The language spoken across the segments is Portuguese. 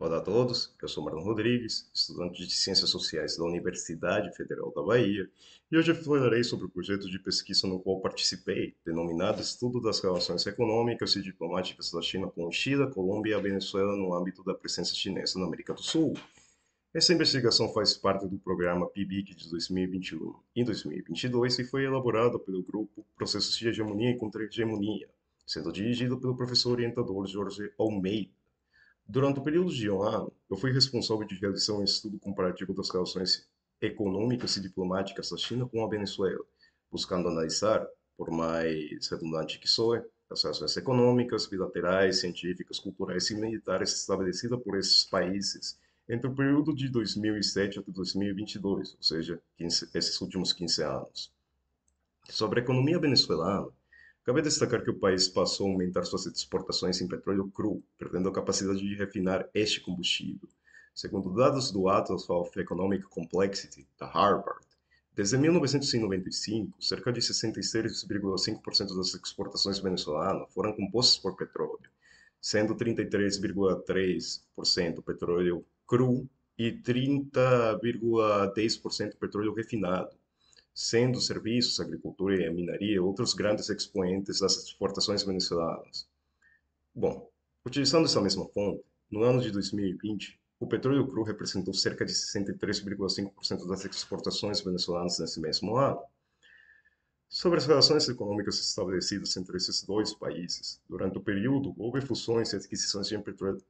Olá a todos, eu sou Marlon Rodrigues, estudante de Ciências Sociais da Universidade Federal da Bahia, e hoje falarei sobre o projeto de pesquisa no qual participei, denominado Estudo das Relações Econômicas e Diplomáticas da China com Chile, Colômbia e a Venezuela no âmbito da presença chinesa na América do Sul. Essa investigação faz parte do programa PIBIC de 2021 e 2022 e foi elaborada pelo grupo Processos de Hegemonia e Contra-Hegemonia, sendo dirigido pelo professor orientador Jorge Almeida. Durante o período de um ano, eu fui responsável de realizar um estudo comparativo das relações econômicas e diplomáticas da China com a Venezuela, buscando analisar, por mais redundante que soe, as relações econômicas, bilaterais, científicas, culturais e militares estabelecidas por esses países entre o período de 2007 até 2022, ou seja, 15, esses últimos 15 anos. Sobre a economia venezuelana, Cabe destacar que o país passou a aumentar suas exportações em petróleo cru, perdendo a capacidade de refinar este combustível. Segundo dados do Atlas of Economic Complexity, da Harvard, desde 1995, cerca de 66,5% das exportações venezuelanas foram compostas por petróleo, sendo 33,3% petróleo cru e 30,10% petróleo refinado sendo serviços, agricultura e minaria outros grandes expoentes das exportações venezuelanas. Bom, utilizando essa mesma fonte, no ano de 2020, o petróleo cru representou cerca de 63,5% das exportações venezuelanas nesse mesmo ano. Sobre as relações econômicas estabelecidas entre esses dois países, durante o período houve fusões e aquisições de,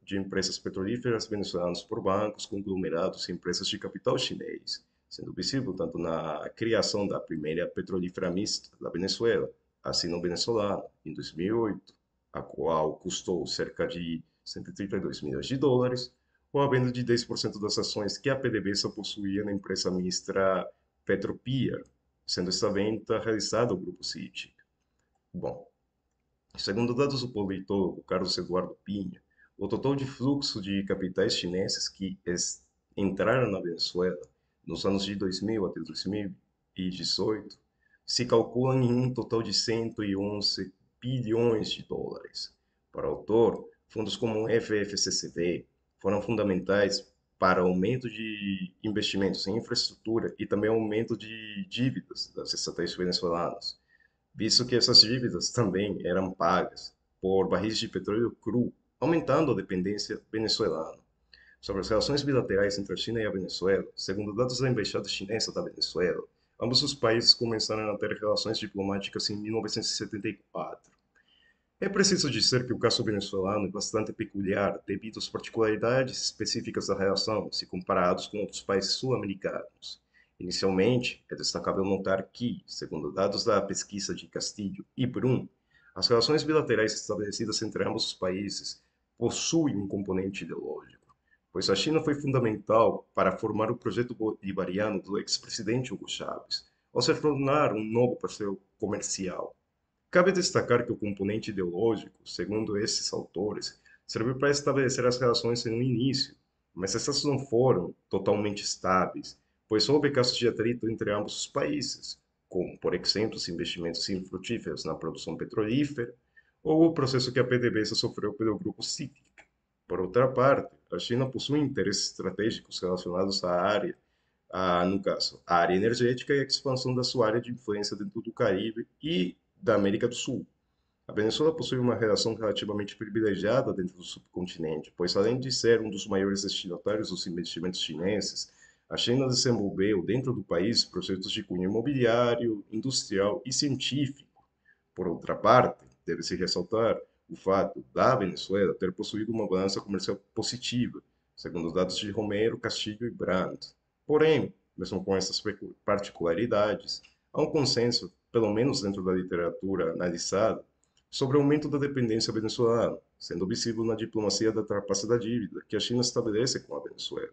de empresas petrolíferas venezuelanas por bancos, conglomerados e empresas de capital chinês, sendo visível tanto na criação da primeira petrolífera mista da Venezuela, assim no venezolano, em 2008, a qual custou cerca de 132 milhões de dólares, ou a venda de 10% das ações que a PDVSA possuía na empresa mistra Petropier, sendo esta venda realizada ao Grupo CITIC. Bom, segundo dados do politólogo Carlos Eduardo Pinha, o total de fluxo de capitais chineses que entraram na Venezuela nos anos de 2000 até 2018, se calcula em um total de 111 bilhões de dólares. Para o autor, fundos como o FFCCV foram fundamentais para aumento de investimentos em infraestrutura e também aumento de dívidas das estatais venezuelanas, visto que essas dívidas também eram pagas por barris de petróleo cru, aumentando a dependência venezuelana sobre as relações bilaterais entre a China e a Venezuela, segundo dados da Embaixada Chinesa da Venezuela, ambos os países começaram a ter relações diplomáticas em 1974. É preciso dizer que o caso venezuelano é bastante peculiar devido às particularidades específicas da relação, se comparados com outros países sul-americanos. Inicialmente, é destacável notar que, segundo dados da pesquisa de Castilho e Brum, as relações bilaterais estabelecidas entre ambos os países possuem um componente ideológico pois a China foi fundamental para formar o projeto bolivariano do ex-presidente Hugo Chávez, ao se tornar um novo parceiro comercial. Cabe destacar que o componente ideológico, segundo esses autores, serviu para estabelecer as relações no início, mas essas não foram totalmente estáveis, pois houve casos de atrito entre ambos os países, como, por exemplo, os investimentos infrutíferos na produção petrolífera, ou o processo que a PDVSA sofreu pelo grupo CITIC. Por outra parte, a China possui interesses estratégicos relacionados à área, a, no caso, a área energética e a expansão da sua área de influência dentro do Caribe e da América do Sul. A Venezuela possui uma relação relativamente privilegiada dentro do subcontinente, pois além de ser um dos maiores destinatários dos investimentos chineses, a China desenvolveu dentro do país projetos de cunho imobiliário, industrial e científico. Por outra parte, deve-se ressaltar o fato da Venezuela ter possuído uma balança comercial positiva, segundo os dados de Romero, Castilho e Brandt. Porém, mesmo com essas particularidades, há um consenso, pelo menos dentro da literatura analisada, sobre o aumento da dependência venezuelana, sendo visível na diplomacia da trapaça da dívida que a China estabelece com a Venezuela.